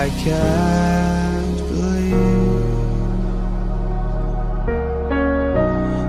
I can't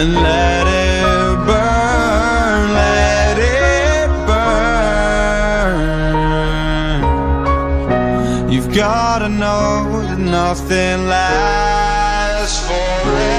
and let it burn, let it burn. You've gotta know that nothing lasts forever.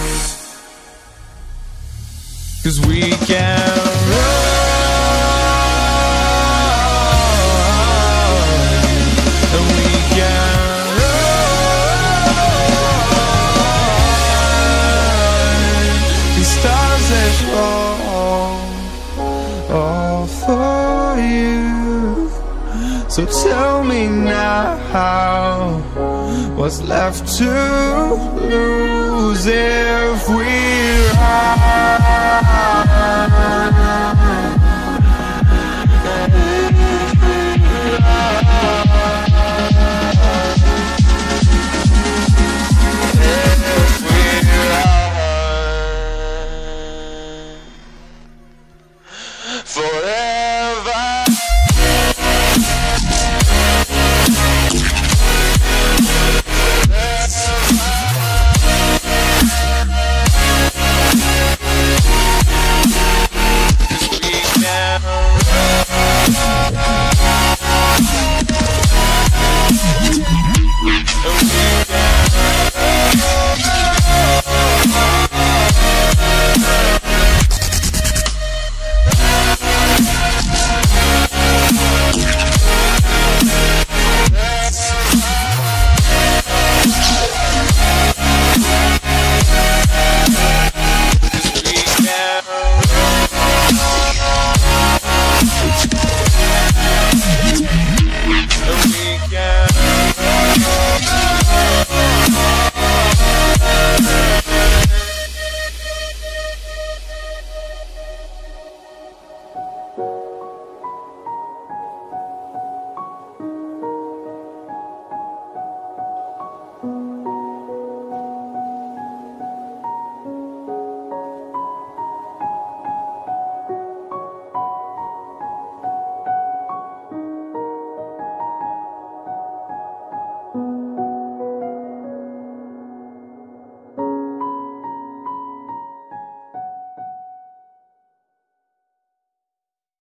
Cause we can run. And we can run. Stars they fall All for you. So tell me now What's left to lose if we run?